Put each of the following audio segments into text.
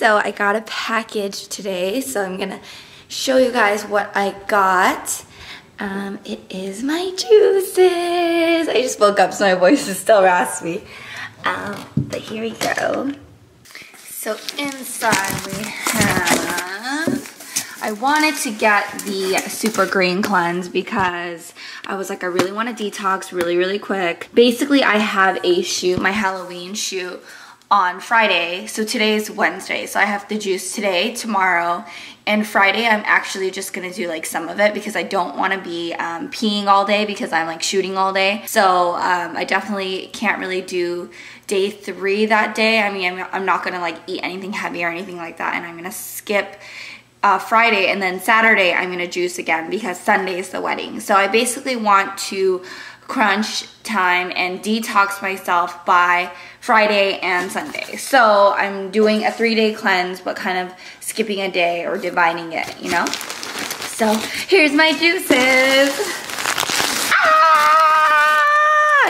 So I got a package today, so I'm gonna show you guys what I got. Um, it is my juices. I just woke up so my voice is still raspy. Um, but here we go. So inside we have, I wanted to get the Super Green Cleanse because I was like, I really want to detox really, really quick. Basically, I have a shoot, my Halloween shoot on Friday. So today is Wednesday. So I have the juice today, tomorrow, and Friday I'm actually just gonna do like some of it because I don't wanna be um, peeing all day because I'm like shooting all day. So um, I definitely can't really do day three that day. I mean, I'm, I'm not gonna like eat anything heavy or anything like that and I'm gonna skip uh, Friday and then Saturday I'm gonna juice again because Sunday is the wedding. So I basically want to crunch time and detox myself by Friday and Sunday. So I'm doing a three day cleanse, but kind of skipping a day or dividing it, you know? So here's my juices.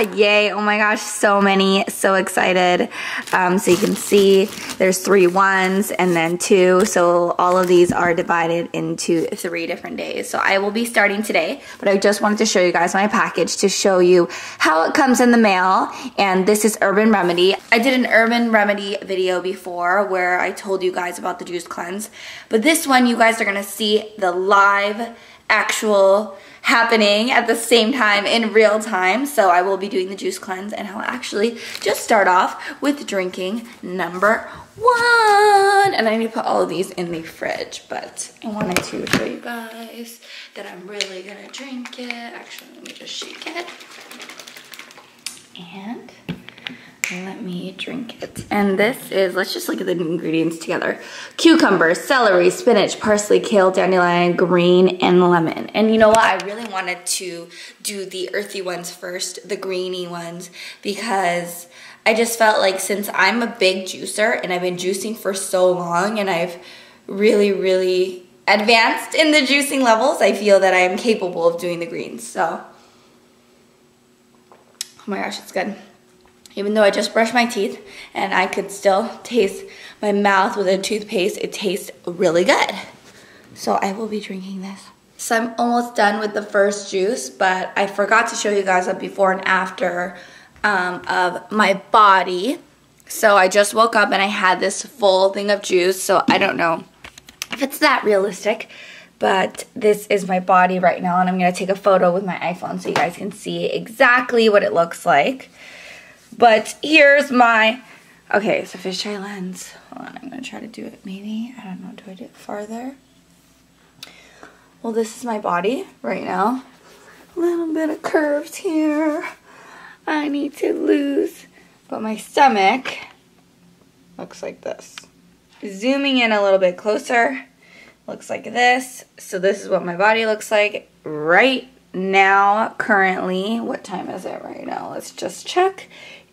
Yay. Oh my gosh so many. So excited. Um, so you can see there's three ones and then two. So all of these are divided into three different days. So I will be starting today but I just wanted to show you guys my package to show you how it comes in the mail. And this is Urban Remedy. I did an Urban Remedy video before where I told you guys about the juice cleanse. But this one you guys are gonna see the live actual happening at the same time in real time. So I will be doing the juice cleanse and I'll actually just start off with drinking number one. And I need to put all of these in the fridge, but I wanted to show you guys that I'm really gonna drink it. Actually, let me just shake it. And let me drink it. And this is, let's just look at the ingredients together. Cucumber, celery, spinach, parsley, kale, dandelion, green, and lemon. And you know what? I really wanted to do the earthy ones first, the greeny ones, because I just felt like since I'm a big juicer and I've been juicing for so long and I've really, really advanced in the juicing levels, I feel that I am capable of doing the greens. So, oh my gosh, it's good even though I just brushed my teeth and I could still taste my mouth with a toothpaste, it tastes really good. So I will be drinking this. So I'm almost done with the first juice, but I forgot to show you guys a before and after um, of my body. So I just woke up and I had this full thing of juice, so I don't know if it's that realistic, but this is my body right now, and I'm gonna take a photo with my iPhone so you guys can see exactly what it looks like. But here's my, okay, so fisheye lens. Hold on, I'm gonna try to do it maybe. I don't know, do I do it farther? Well, this is my body right now. A little bit of curves here. I need to lose. But my stomach looks like this. Zooming in a little bit closer, looks like this. So this is what my body looks like right now, currently. What time is it right now? Let's just check.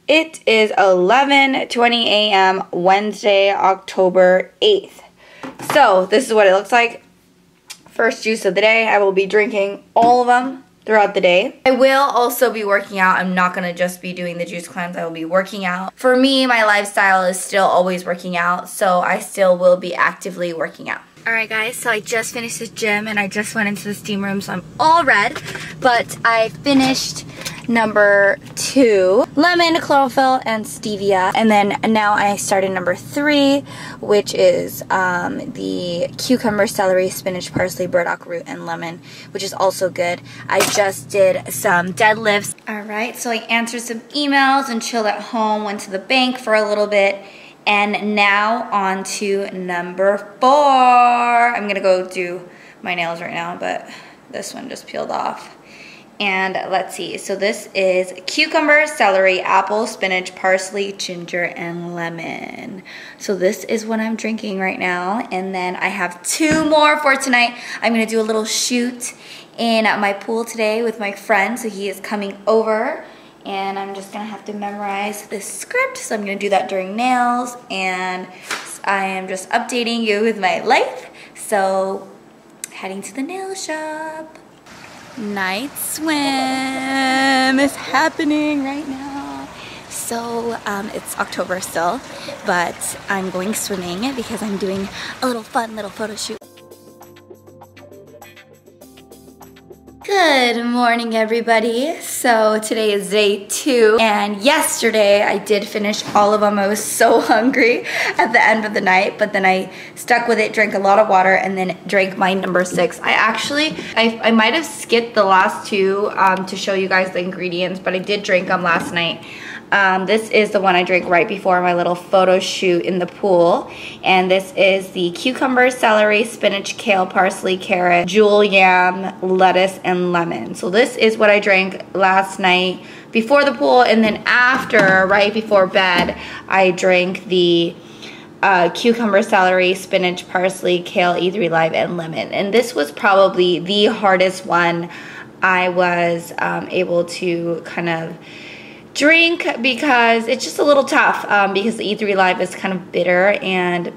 It is 11:20 a.m. Wednesday, October 8th. So, this is what it looks like. First juice of the day. I will be drinking all of them throughout the day. I will also be working out. I'm not going to just be doing the juice cleanse. I will be working out. For me, my lifestyle is still always working out, so I still will be actively working out. Alright guys, so I just finished the gym and I just went into the steam room, so I'm all red. But I finished number two, lemon, chlorophyll, and stevia. And then now I started number three, which is um, the cucumber, celery, spinach, parsley, burdock root, and lemon, which is also good. I just did some deadlifts. Alright, so I answered some emails and chilled at home, went to the bank for a little bit, and now on to number four. I'm gonna go do my nails right now, but this one just peeled off. And let's see, so this is cucumber, celery, apple, spinach, parsley, ginger, and lemon. So this is what I'm drinking right now. And then I have two more for tonight. I'm gonna do a little shoot in my pool today with my friend. So he is coming over and I'm just gonna have to memorize this script. So I'm gonna do that during nails and I am just updating you with my life. So heading to the nail shop. Night swim is happening right now. So um, it's October still, but I'm going swimming because I'm doing a little fun little photo shoot. Good morning everybody. So today is day two and yesterday I did finish all of them. I was so hungry at the end of the night but then I stuck with it, drank a lot of water and then drank my number six. I actually, I, I might have skipped the last two um, to show you guys the ingredients but I did drink them last night. Um, this is the one I drank right before my little photo shoot in the pool. And this is the cucumber, celery, spinach, kale, parsley, carrot, jewel yam, lettuce, and lemon. So this is what I drank last night before the pool. And then after, right before bed, I drank the uh, cucumber, celery, spinach, parsley, kale, E3 Live, and lemon. And this was probably the hardest one I was um, able to kind of drink because it's just a little tough um, because the E3 Live is kind of bitter and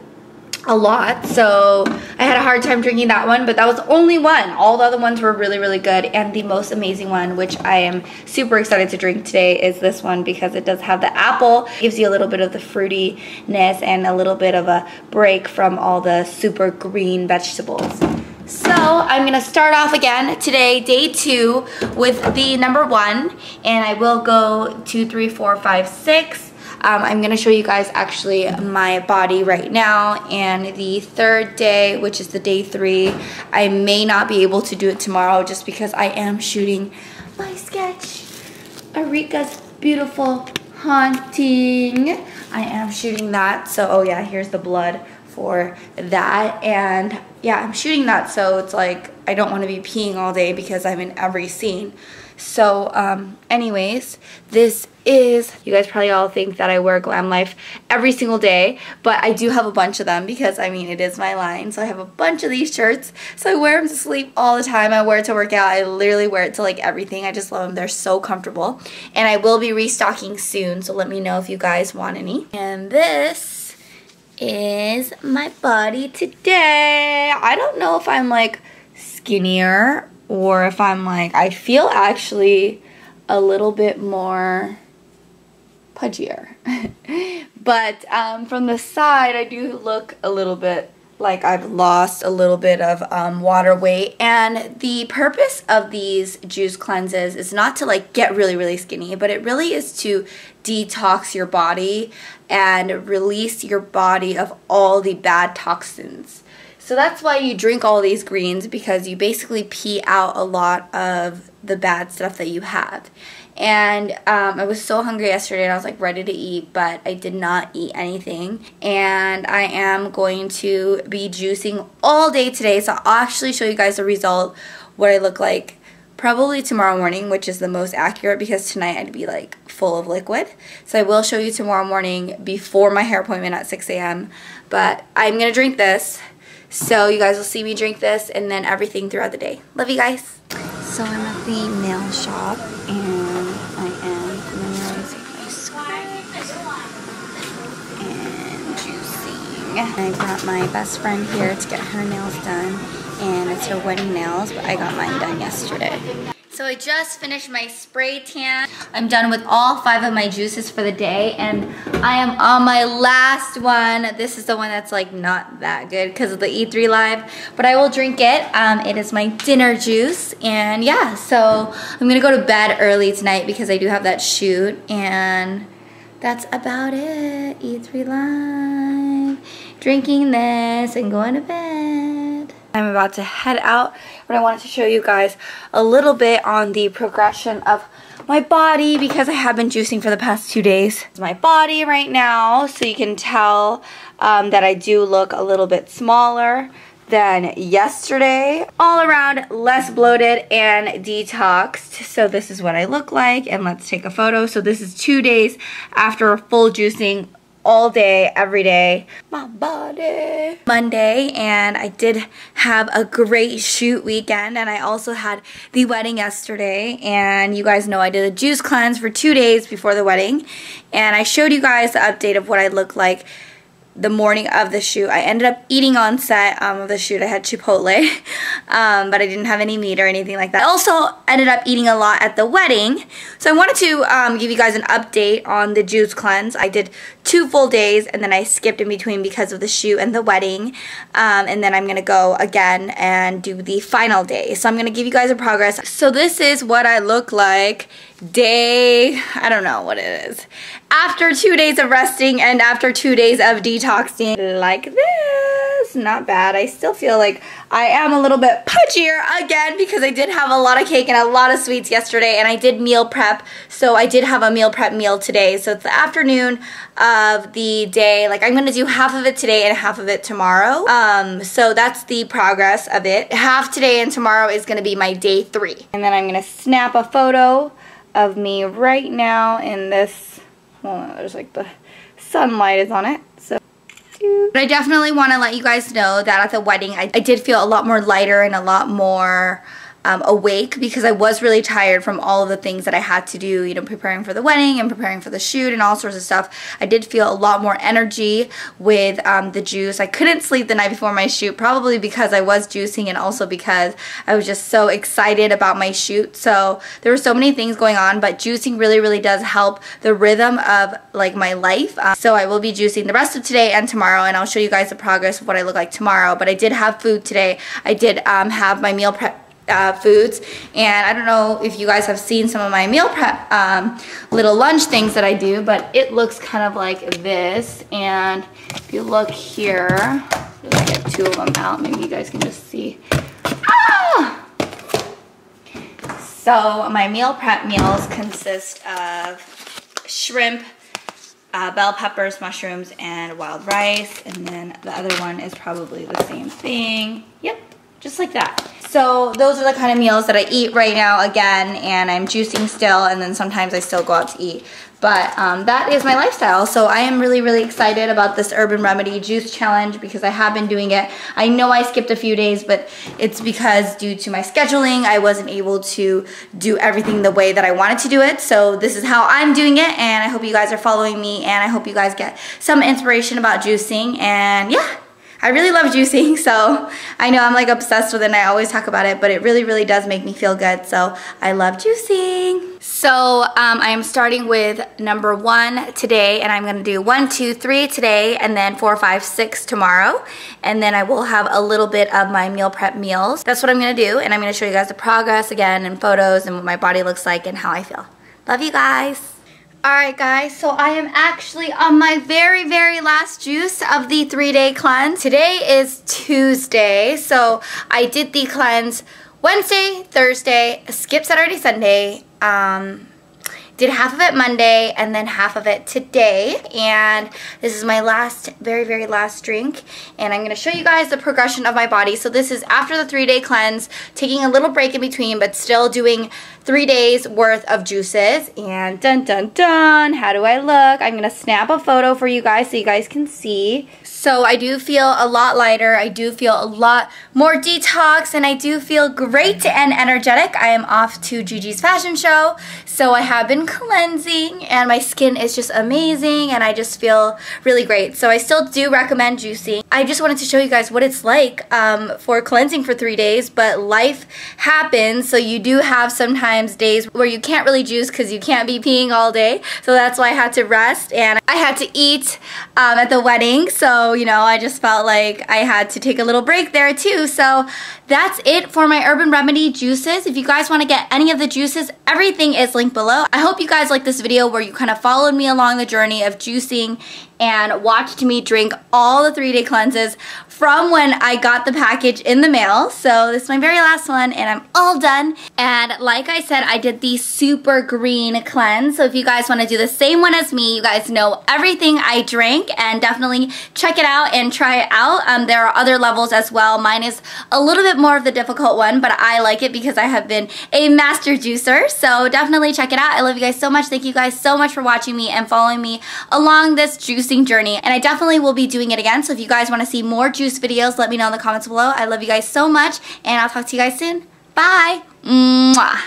a lot. So I had a hard time drinking that one but that was only one. All the other ones were really really good. And the most amazing one which I am super excited to drink today is this one because it does have the apple. Gives you a little bit of the fruitiness and a little bit of a break from all the super green vegetables so I'm gonna start off again today, day two, with the number one, and I will go two, three, four, five, six. Um, I'm gonna show you guys actually my body right now, and the third day, which is the day three, I may not be able to do it tomorrow just because I am shooting my sketch, Arika's Beautiful Haunting. I am shooting that, so oh yeah, here's the blood for that, and yeah, I'm shooting that so it's like I don't want to be peeing all day because I'm in every scene. So um, anyways, this is, you guys probably all think that I wear Glam Life every single day, but I do have a bunch of them because I mean it is my line. So I have a bunch of these shirts. So I wear them to sleep all the time. I wear it to work out. I literally wear it to like everything. I just love them. They're so comfortable. And I will be restocking soon, so let me know if you guys want any. And this is my body today. I don't know if I'm like skinnier or if I'm like, I feel actually a little bit more pudgier. but um, from the side, I do look a little bit like I've lost a little bit of um, water weight. And the purpose of these juice cleanses is not to like get really, really skinny, but it really is to detox your body and release your body of all the bad toxins. So that's why you drink all these greens because you basically pee out a lot of the bad stuff that you have. And um, I was so hungry yesterday and I was like ready to eat, but I did not eat anything. And I am going to be juicing all day today. So I'll actually show you guys the result, what I look like probably tomorrow morning, which is the most accurate because tonight I'd be like full of liquid. So I will show you tomorrow morning before my hair appointment at 6 a.m. But I'm going to drink this. So you guys will see me drink this and then everything throughout the day. Love you guys. So I'm at the nail shop and I am memorizing my script and juicing. I brought my best friend here to get her nails done and it's her wedding nails, but I got mine done yesterday. So I just finished my spray tan. I'm done with all five of my juices for the day and I am on my last one. This is the one that's like not that good because of the E3 Live, but I will drink it. Um, it is my dinner juice and yeah, so I'm gonna go to bed early tonight because I do have that shoot and that's about it. E3 Live, drinking this and going to bed. I'm about to head out, but I wanted to show you guys a little bit on the progression of my body because I have been juicing for the past two days. It's my body right now, so you can tell um, that I do look a little bit smaller than yesterday. All around less bloated and detoxed. So this is what I look like and let's take a photo. So this is two days after full juicing all day, every day. My body. Monday, and I did have a great shoot weekend, and I also had the wedding yesterday, and you guys know I did a juice cleanse for two days before the wedding, and I showed you guys the update of what I look like the morning of the shoot. I ended up eating on set um, of the shoot. I had Chipotle, um, but I didn't have any meat or anything like that. I also ended up eating a lot at the wedding. So I wanted to um, give you guys an update on the juice cleanse. I did two full days and then I skipped in between because of the shoot and the wedding. Um, and then I'm going to go again and do the final day. So I'm going to give you guys a progress. So this is what I look like day, I don't know what it is, after two days of resting and after two days of detoxing like this. Not bad. I still feel like I am a little bit pudgier again because I did have a lot of cake and a lot of sweets yesterday and I did meal prep. So I did have a meal prep meal today. So it's the afternoon of the day. Like I'm to do half of it today and half of it tomorrow. Um, so that's the progress of it. Half today and tomorrow is to be my day three. And then I'm to snap a photo of me right now in this, well, there's like the sunlight is on it. So, but I definitely want to let you guys know that at the wedding, I, I did feel a lot more lighter and a lot more um, awake because I was really tired from all of the things that I had to do, you know, preparing for the wedding and preparing for the shoot and all sorts of stuff. I did feel a lot more energy with um, the juice. I couldn't sleep the night before my shoot, probably because I was juicing and also because I was just so excited about my shoot. So there were so many things going on, but juicing really, really does help the rhythm of like my life. Um, so I will be juicing the rest of today and tomorrow, and I'll show you guys the progress of what I look like tomorrow. But I did have food today. I did um, have my meal prep uh, foods. And I don't know if you guys have seen some of my meal prep um, little lunch things that I do, but it looks kind of like this. And if you look here, let's get two of them out. Maybe you guys can just see. Ah! So my meal prep meals consist of shrimp, uh, bell peppers, mushrooms, and wild rice. And then the other one is probably the same thing. Yep, just like that. So those are the kind of meals that I eat right now again and I'm juicing still and then sometimes I still go out to eat. But um, that is my lifestyle. So I am really, really excited about this Urban Remedy Juice Challenge because I have been doing it. I know I skipped a few days, but it's because due to my scheduling, I wasn't able to do everything the way that I wanted to do it. So this is how I'm doing it and I hope you guys are following me and I hope you guys get some inspiration about juicing and yeah. I really love juicing, so I know I'm like obsessed with it and I always talk about it, but it really, really does make me feel good, so I love juicing. So um, I am starting with number one today, and I'm gonna do one, two, three today, and then four, five, six tomorrow, and then I will have a little bit of my meal prep meals. That's what I'm gonna do, and I'm gonna show you guys the progress again, and photos, and what my body looks like, and how I feel. Love you guys. Alright guys, so I am actually on my very, very last juice of the three-day cleanse. Today is Tuesday, so I did the cleanse Wednesday, Thursday, skip Saturday, Sunday, um, did half of it Monday and then half of it today. And this is my last, very, very last drink. And I'm going to show you guys the progression of my body. So this is after the three-day cleanse, taking a little break in between, but still doing three days worth of juices. And dun, dun, dun, how do I look? I'm going to snap a photo for you guys so you guys can see. So I do feel a lot lighter. I do feel a lot more detox and I do feel great and energetic. I am off to Gigi's fashion show. So I have been cleansing and my skin is just amazing and I just feel really great. So I still do recommend juicing. I just wanted to show you guys what it's like um, for cleansing for three days, but life happens. So you do have sometimes days where you can't really juice because you can't be peeing all day. So that's why I had to rest and I had to eat um, at the wedding. So you know, I just felt like I had to take a little break there too. So that's it for my Urban Remedy juices. If you guys want to get any of the juices, everything is linked below. I hope you guys like this video where you kind of followed me along the journey of juicing and watched me drink all the three day cleanses from when I got the package in the mail. So this is my very last one and I'm all done. And like I said, I did the super green cleanse. So if you guys want to do the same one as me, you guys know everything I drank and definitely check it out and try it out. Um, there are other levels as well. Mine is a little bit more of the difficult one, but I like it because I have been a master juicer. So definitely check it out. I love you guys so much. Thank you guys so much for watching me and following me along this juicing journey. And I definitely will be doing it again. So if you guys want to see more produce videos, let me know in the comments below. I love you guys so much, and I'll talk to you guys soon. Bye! Mwah.